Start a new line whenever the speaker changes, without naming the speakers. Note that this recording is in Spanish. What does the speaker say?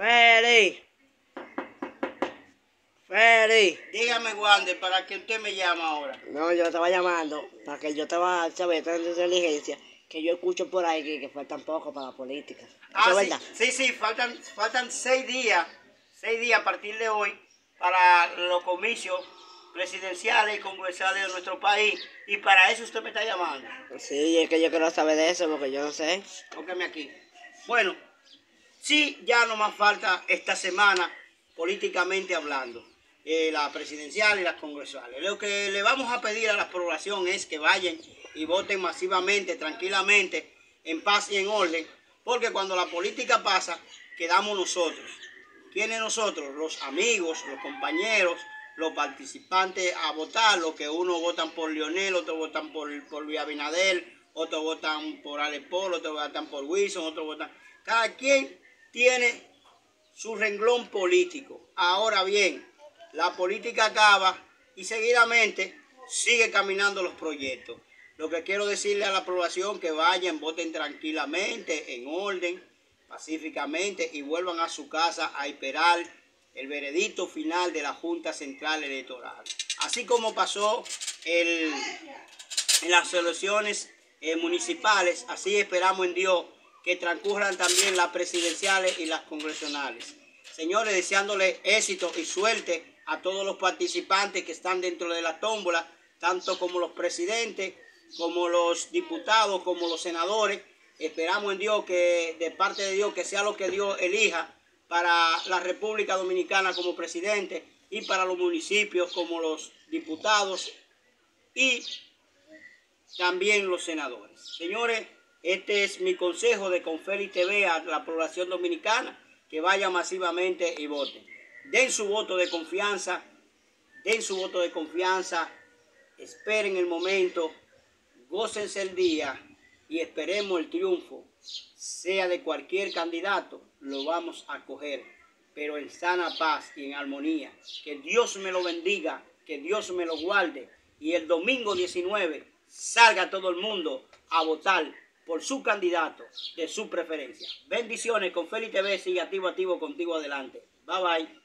Feli. Feli.
Dígame, Wander, ¿para qué usted me llama ahora?
No, yo estaba llamando para que yo estaba, ¿sabes? Teniendo inteligencia que yo escucho por ahí que, que faltan poco para la política. ¿Eso
Ah,
es
sí,
verdad?
sí, sí, faltan, faltan seis días, seis días a partir de hoy para los comicios presidenciales y congresales de nuestro país. Y para eso usted me está llamando.
Sí, es que yo quiero saber de eso porque yo no sé.
Tóqueme aquí. Bueno, sí, ya no más falta esta semana, políticamente hablando, eh, la presidencial y las congresales. Lo que le vamos a pedir a la población es que vayan y voten masivamente, tranquilamente, en paz y en orden, porque cuando la política pasa, quedamos nosotros. ¿Quiénes nosotros? Los amigos, los compañeros, los participantes a votar, los que unos votan por Lionel, otros votan por, por Luis Abinader, otros votan por Alex Polo, otros votan por Wilson, otros votan... Cada quien tiene su renglón político. Ahora bien, la política acaba y seguidamente sigue caminando los proyectos. Lo que quiero decirle a la población que vayan, voten tranquilamente, en orden, pacíficamente y vuelvan a su casa a esperar el veredicto final de la Junta Central Electoral. Así como pasó en las elecciones eh, municipales, así esperamos en Dios que transcurran también las presidenciales y las congresionales. Señores, deseándole éxito y suerte a todos los participantes que están dentro de la tómbola, tanto como los presidentes, como los diputados, como los senadores. Esperamos en Dios que, de parte de Dios, que sea lo que Dios elija para la República Dominicana como presidente y para los municipios como los diputados y también los senadores. Señores, este es mi consejo de Confeli TV a la población dominicana, que vaya masivamente y voten. Den su voto de confianza, den su voto de confianza, esperen el momento, gócense el día y esperemos el triunfo, sea de cualquier candidato, lo vamos a coger, pero en sana paz y en armonía. Que Dios me lo bendiga, que Dios me lo guarde y el domingo 19 salga todo el mundo a votar por su candidato de su preferencia. Bendiciones con Feli TV, sigue activo, activo, contigo adelante. Bye bye.